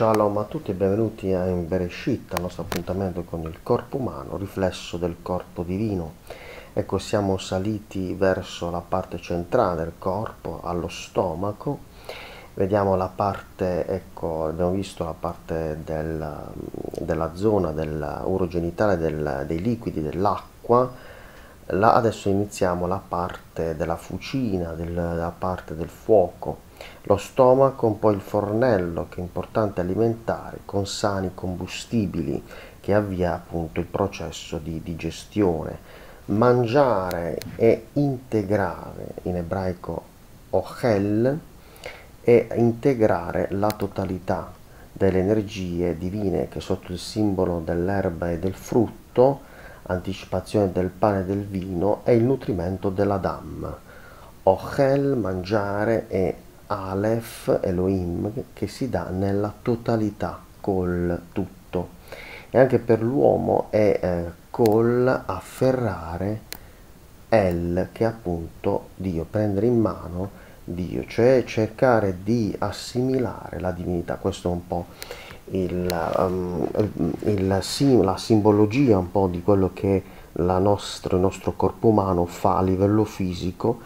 Shalom a tutti e benvenuti a Imbereshit, al nostro appuntamento con il corpo umano, riflesso del corpo divino. Ecco, siamo saliti verso la parte centrale del corpo, allo stomaco, Vediamo la parte, ecco, abbiamo visto la parte del, della zona dell'urogenitale del, dei liquidi, dell'acqua. Là adesso iniziamo la parte della fucina, del, la parte del fuoco lo stomaco un po' il fornello che è importante alimentare con sani combustibili che avvia appunto il processo di digestione. Mangiare e integrare, in ebraico ochel, è integrare la totalità delle energie divine che sotto il simbolo dell'erba e del frutto, anticipazione del pane e del vino, è il nutrimento dell'Adam. Ochel, mangiare e Aleph Elohim che si dà nella totalità col tutto e anche per l'uomo è eh, col afferrare El che è appunto Dio, prendere in mano Dio, cioè cercare di assimilare la divinità, questo è un po' il, um, il, il, la simbologia un po' di quello che nostra, il nostro corpo umano fa a livello fisico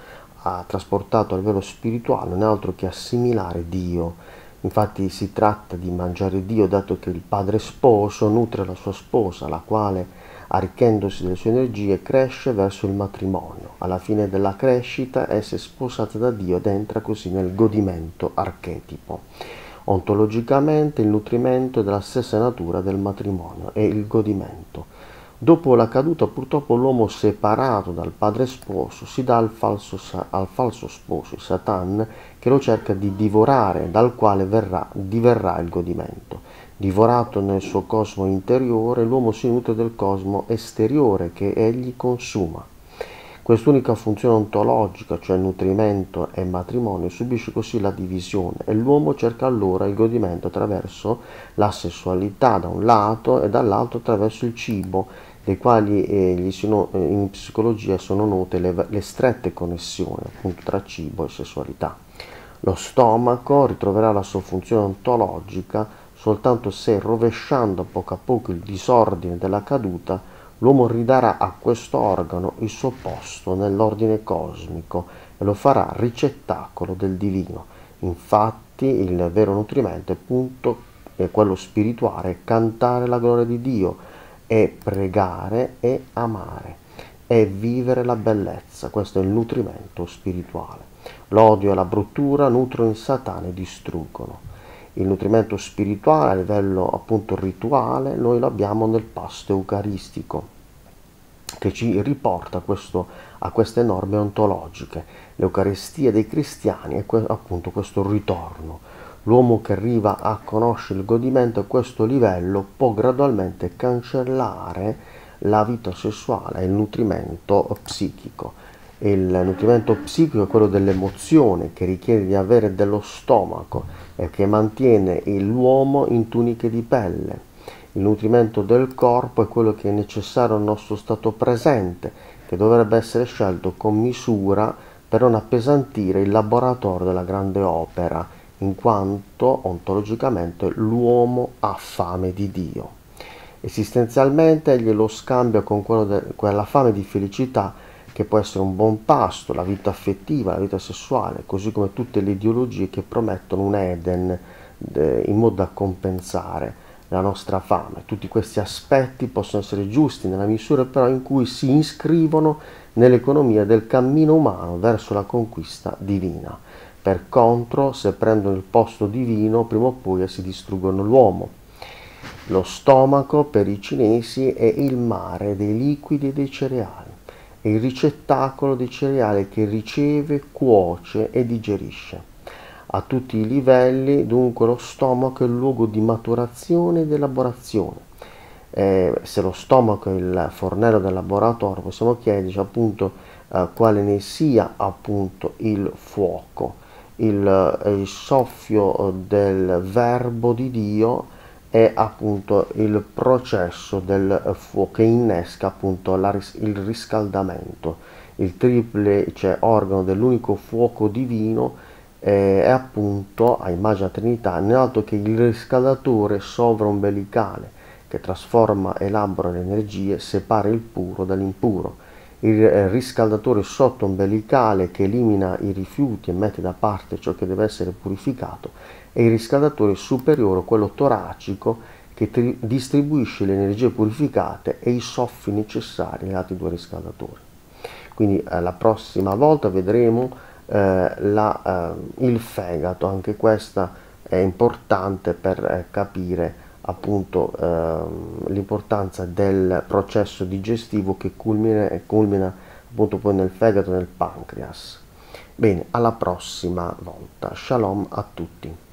ha trasportato a livello spirituale non è altro che assimilare Dio. Infatti si tratta di mangiare Dio dato che il padre sposo nutre la sua sposa, la quale, arricchendosi delle sue energie, cresce verso il matrimonio. Alla fine della crescita essa è sposata da Dio ed entra così nel godimento archetipo. Ontologicamente il nutrimento è della stessa natura del matrimonio, è il godimento. Dopo la caduta purtroppo l'uomo separato dal padre sposo si dà al falso, al falso sposo, Satan, che lo cerca di divorare, dal quale verrà, diverrà il godimento. Divorato nel suo cosmo interiore, l'uomo si nutre del cosmo esteriore che egli consuma. Quest'unica funzione ontologica, cioè nutrimento e matrimonio, subisce così la divisione e l'uomo cerca allora il godimento attraverso la sessualità da un lato e dall'altro attraverso il cibo dei quali eh, sono, eh, in psicologia sono note le, le strette connessioni appunto, tra cibo e sessualità. Lo stomaco ritroverà la sua funzione ontologica soltanto se rovesciando a poco a poco il disordine della caduta, l'uomo ridarà a questo organo il suo posto nell'ordine cosmico e lo farà ricettacolo del divino. Infatti il vero nutrimento è appunto è quello spirituale, cantare la gloria di Dio, è pregare e amare, è vivere la bellezza, questo è il nutrimento spirituale. L'odio e la bruttura nutrono in Satana e distruggono. Il nutrimento spirituale a livello appunto rituale noi lo abbiamo nel pasto eucaristico che ci riporta questo, a queste norme ontologiche. L'Eucaristia dei cristiani è appunto questo ritorno L'uomo che arriva a conoscere il godimento a questo livello può gradualmente cancellare la vita sessuale e il nutrimento psichico. Il nutrimento psichico è quello dell'emozione che richiede di avere dello stomaco e che mantiene l'uomo in tuniche di pelle. Il nutrimento del corpo è quello che è necessario al nostro stato presente, che dovrebbe essere scelto con misura per non appesantire il laboratorio della grande opera in quanto ontologicamente l'uomo ha fame di Dio. Esistenzialmente egli lo scambia con de, quella fame di felicità che può essere un buon pasto, la vita affettiva, la vita sessuale, così come tutte le ideologie che promettono un Eden de, in modo da compensare la nostra fame. Tutti questi aspetti possono essere giusti nella misura però in cui si iscrivono nell'economia del cammino umano verso la conquista divina. Per contro, se prendono il posto divino, prima o poi si distruggono l'uomo. Lo stomaco per i cinesi è il mare dei liquidi e dei cereali, è il ricettacolo dei cereali che riceve, cuoce e digerisce. A tutti i livelli, dunque, lo stomaco è il luogo di maturazione ed elaborazione. Eh, se lo stomaco è il fornello del laboratorio, possiamo chiederci appunto eh, quale ne sia appunto il fuoco il, il soffio del verbo di Dio è appunto il processo del fuoco che innesca appunto la, il riscaldamento. il triplice organo dell'unico fuoco divino eh, è appunto a immagine Trinità, nell'altro che il riscaldatore sovraombelicale che trasforma e elabora le energie, separa il puro dall'impuro. Il eh, riscaldatore sottoombelicale che elimina i rifiuti e mette da parte ciò che deve essere purificato e il riscaldatore superiore, quello toracico, che tri- distribuisce le energie purificate e i soffi necessari agli altri due riscaldatori. Quindi eh, la prossima volta vedremo eh, la, eh, il fegato, anche questa è importante per eh, capire appunto ehm, l'importanza del processo digestivo che culmina, culmina appunto poi nel fegato e nel pancreas. Bene, alla prossima volta. Shalom a tutti.